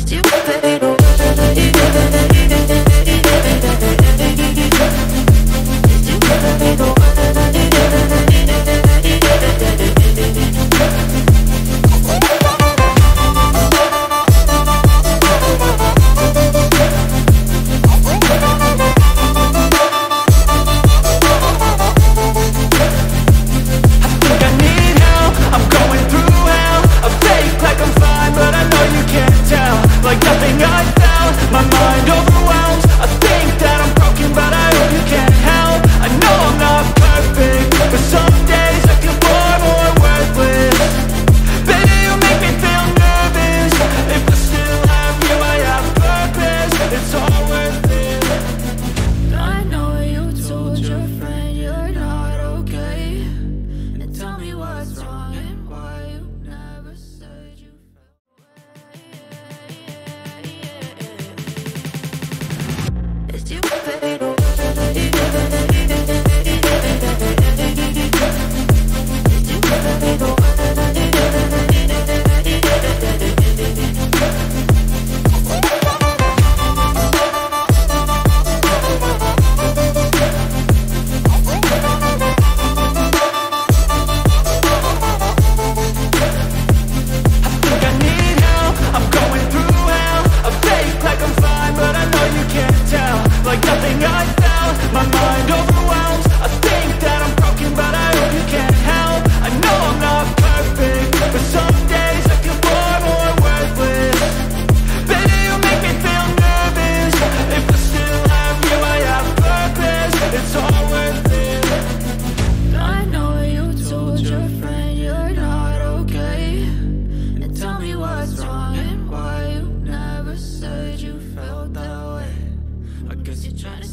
Cause you fade away you said you trying to